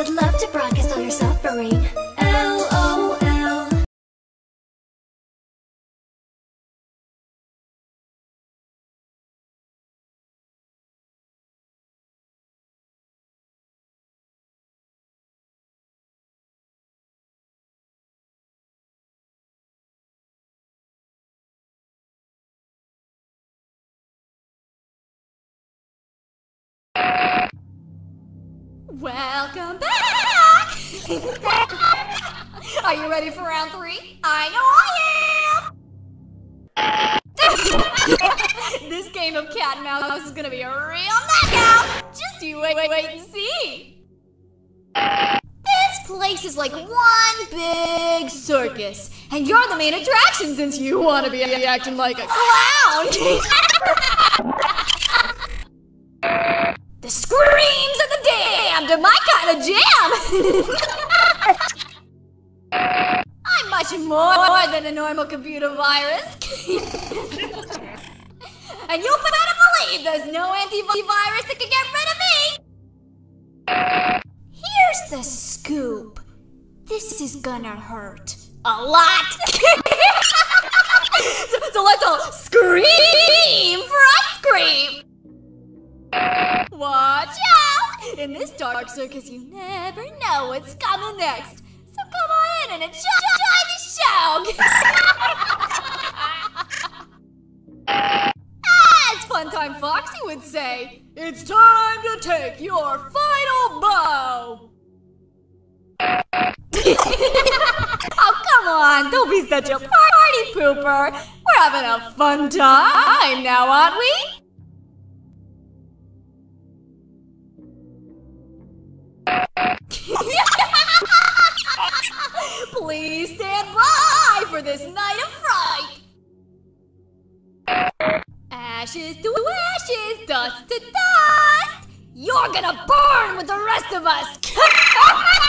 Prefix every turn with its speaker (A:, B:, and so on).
A: would love to broadcast all your suffering. LOL. you Welcome back! Are you ready for round three? I know I am! this game of cat and mouse is gonna be a real knockout! Just you wait, wait, wait and see! This place is like one big circus, and you're the main attraction since you want to be acting like a clown! the screams are my kind of jam! I'm much more than a normal computer virus. and you better believe there's no antivirus that can get rid of me! Here's the scoop. This is gonna hurt. A lot! so, so let's all In this dark circus, you never know what's coming next. So come on in and enjoy the show! As Funtime Foxy would say, it's time to take your final bow! oh, come on, don't be such a party pooper. We're having a fun time now, aren't we? Please stand by for this night of fright. Ashes to ashes, dust to dust. You're gonna burn with the rest of us.